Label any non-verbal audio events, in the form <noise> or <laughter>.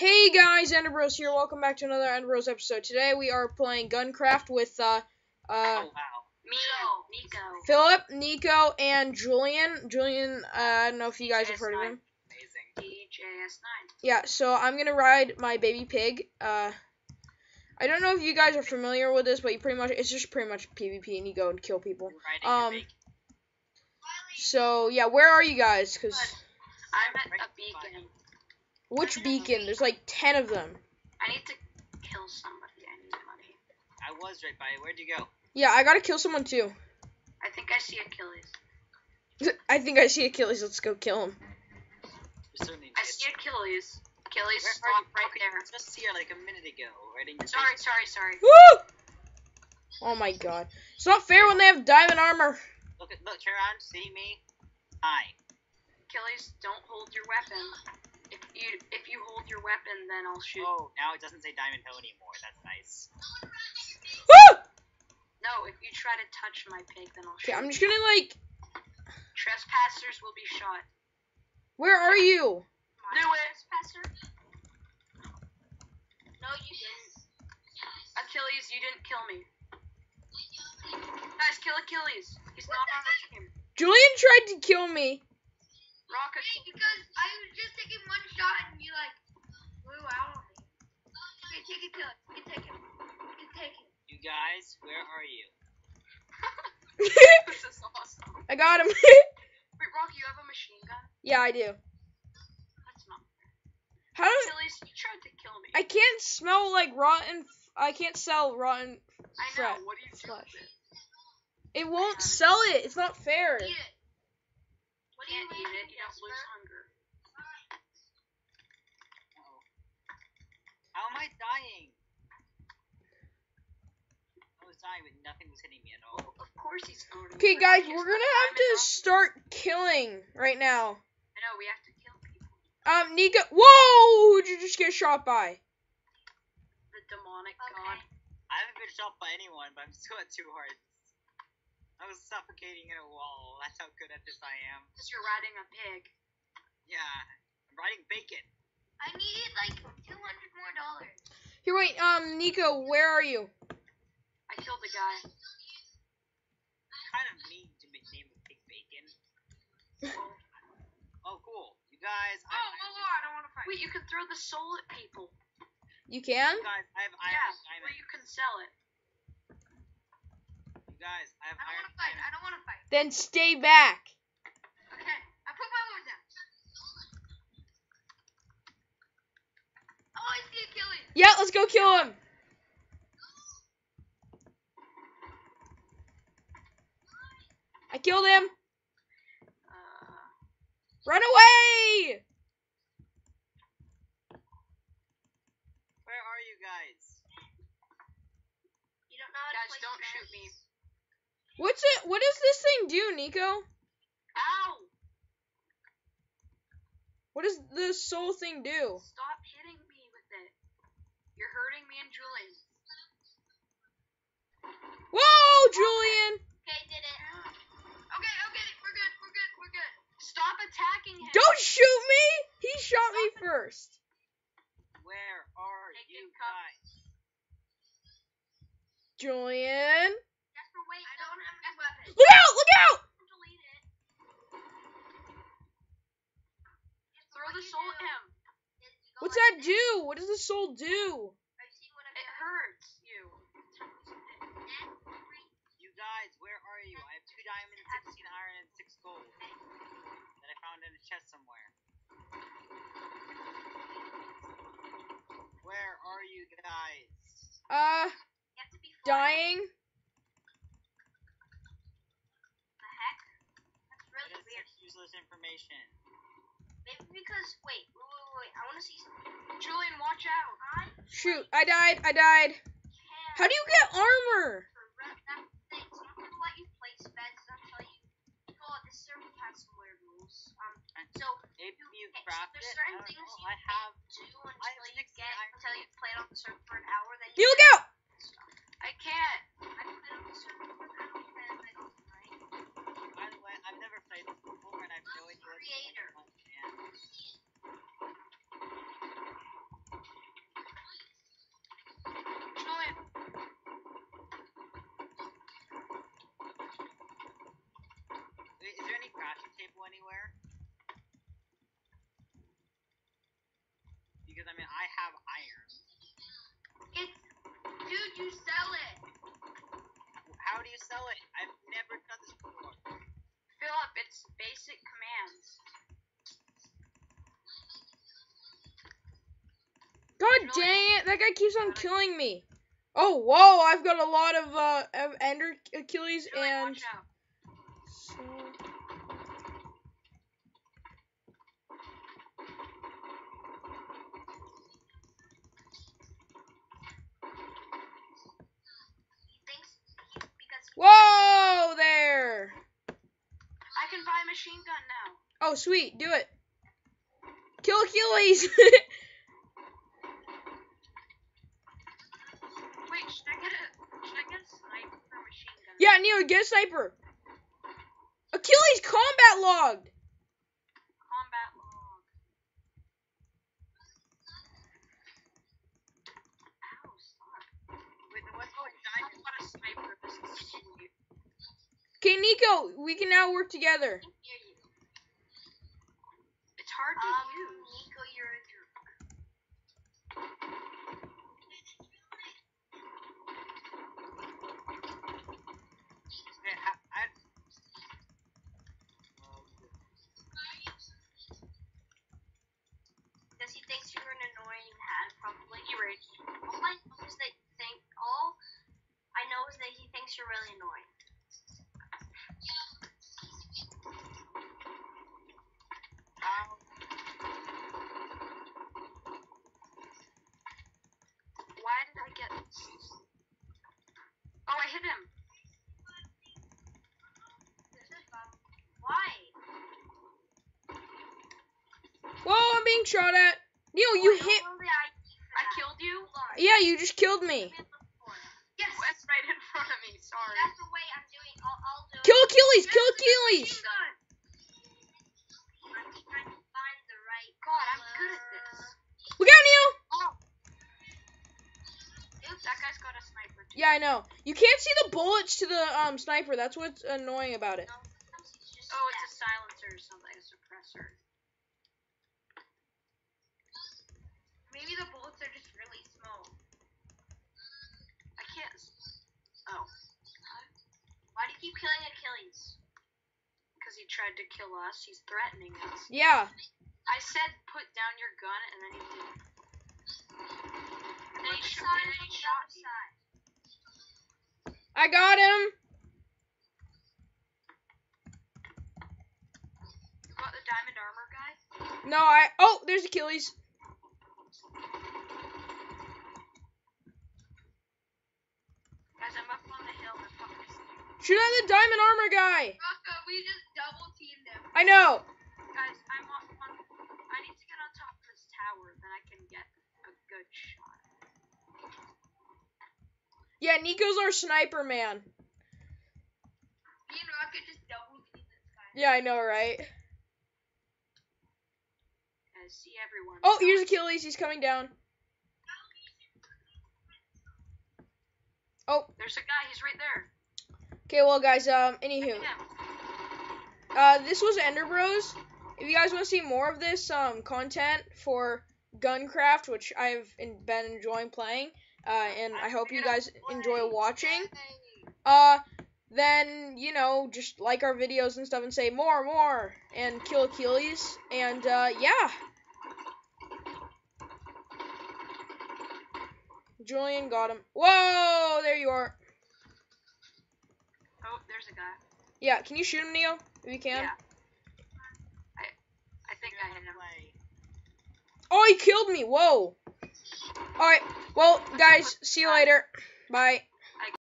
Hey guys, EnderBroz here. Welcome back to another EnderBroz episode. Today we are playing Guncraft with uh, uh, Oh wow. Nico. Philip, Nico, and Julian. Julian, uh, I don't know if you guys have heard of him. Amazing. DJS9. Yeah, so I'm gonna ride my baby pig. Uh, I don't know if you guys are familiar with this, but you pretty much it's just pretty much PvP, and you go and kill people. Um, So yeah, where are you guys? Cause I'm at a beacon. Which beacon? There's like ten of them. I need to kill somebody. I need money. I was right by it. Where'd you go? Yeah, I gotta kill someone too. I think I see Achilles. <laughs> I think I see Achilles. Let's go kill him. I see Achilles. Achilles, Where stop right there. I was just here like a minute ago, riding your Sorry, big- sorry, sorry. Woo! Oh my god. It's not fair when they have diamond armor. Look at look, turn around, see me. Hi. Achilles, don't hold your weapon. If you if you hold your weapon, then I'll shoot. Oh, now it doesn't say Diamond Hill anymore. That's nice. Woo! No, if you try to touch my pig, then I'll shoot. Okay, shoot. I'm just gonna like. Trespassers will be shot. Where are you? Do it. Trespasser? No, you didn't. Achilles, you didn't kill me. Guys, kill Achilles. He's not on the team. Julian tried to kill me. Rock Hey, because I was just taking one shot and you like blew out on me. Okay, take it, kill it. You can take him. You can take him. You guys, where are you? <laughs> this is awesome. I got him. <laughs> Wait, Rock, you have a machine gun? yeah, I do. That's not. How do Achilles, you tried to kill me. I can't smell like rotten. f- I can't sell rotten. I know. fret- What do you do? with it? It won't sell it. It's not fair. Eat it. What do Can't you eat eat, it. You don't lose hunger. Uh-oh. How am I dying? I was dying, but nothing was hitting me at all. Of course he's owning. Okay, guys, we're gonna have to start killing right now. I know. We have to kill people. Um, Nika. Whoa! Who'd you just get shot by? The demonic Okay. god. I haven't been shot by anyone, but I'm still at two hearts. I was suffocating in a wall. That's how good at this I am. Because you're riding a pig. Yeah, I'm riding bacon. I need like two hundred more dollars. Here, wait. Um, Nico, where are you? I killed the guy. Kind of mean to make name of pig bacon. Oh, cool. You guys, I, Oh, whoa, whoa, I don't want to fight. Wait, you can throw the soul at people. You can? you guys, I have yeah, iron where diamond. you can sell it. You guys, I have I don't iron want to fight. I don't want to fight. Then stay back. Okay, I put my one down. Oh, I see Achilles. Yeah, let's go kill him. I killed him. Uh, Run away! Where are you guys? You don't know how to guys, play don't shoot me. What's it? What does this thing do, Nico? Ow! What does the soul thing do? Stop hitting me with it. You're hurting me and Julian. Whoa, Julian! Okay, did it. Okay, okay, we're good, we're good, we're good. Stop attacking him. Don't shoot me! He shot me first. Where are Take you guys? Julian. Jasper, wait, I don't have my weapon. Look out! Look out! Delete it. Jasper, Throw what the do you soul do? at him. Did you go What's like that this? do? What does the soul do? Are you seeing what I'm It hurts you. You guys, where are you? I have two diamonds, 16 iron, and 6 gold. That I found in a chest somewhere. Where are you guys? Uh, You have to be dying. The heck? That's really is weird. useless information. Maybe because wait, wait, wait, wait. I want to see. Julian, watch out. I Shoot, I died. I died. can. How do you get armor? correct that thing. So I'm gonna let you place beds until you. This server has some weird rules. So If you, you okay, so craft there's certain things you I have do until you get until you play on the server for an hour. Then You you look out! Table anywhere? Because I mean, I have iron. It's, dude, you sell it. How do you sell it? I've never done this before. Philip, it's basic commands. God dang it! That guy keeps on killing me. Oh, whoa! I've got a lot of uh of Ender Achilles Really, and. watch out. So- He thinks he, because he, Whoa there! I can buy a machine gun now. Oh, sweet, do it. Kill Achilles! <laughs> Wait, should I get a should I get a sniper machine gun? yeah, Neo, get a sniper. Achilles combat logged. Combat log. Ow, stop. Wait, then what's going diamond? want sniper. This is. Okay, Nico, we can now work together. hear you. It's hard to Um, use. Nico, you're a jerk. Okay, ha- I. Because he thinks you're an annoying hat, probably. He raged. All I know is that think all I know is that he thinks you're really annoying. How? Why did I get? Oh, I hit him. This is fun. Why? Whoa, I'm being shot at. Neo, you Why hit. I I killed you. Hold. Yeah, you just killed me. Let me look for it. Yes. That's right in front of me. Sorry. That's the way I'm doing. I'll, I'll do Kill it. Achilles! Kill Achilles! I'm trying to find the right. God, I'm good at this. Look out, Neo! Oh. That guy's got a sniper. Yeah, I know. You can't see the bullets to the um sniper. That's what's annoying about it. No, sometimes he's just Oh, it's a fast. silencer or something, a suppressor. Maybe the bullets are just really small. I can't. s- Oh, Why do you keep killing Achilles? because he tried to kill us. He's threatening us. Yeah. I said put down your gun, and then he did. And then he, Which and then he the shot other me. side? I got him. You got the diamond armor guy? No, I. Oh, there's Achilles. Guys, I'm up on the hill. The fuckers. Shoot at the diamond armor guy. Rocco, we just double teamed him. I know. Guys, I'm on, on. I need to get on top of this tower, then I can get a good shot. Yeah, Nico's our sniper man. Me and Rocket just double teamed this guy. Yeah, I know, right? Guys, see everyone. Oh, here's Achilles. He's coming down. Oh, oh. There's a guy. He's right there. Okay. Well, guys. Um. Anywho, uh, this was EnderBroz. If you guys want to see more of this um content for Guncraft, which I've been enjoying playing, uh, and I hope you guys enjoy watching. uh then you know just like our videos and stuff and say more more and kill achilles and uh yeah julian got him whoa there you are Oh, there's a guy. yeah can you shoot him neo if you can Yeah. I, I think I hit him. Oh he killed me whoa all right well guys see you later bye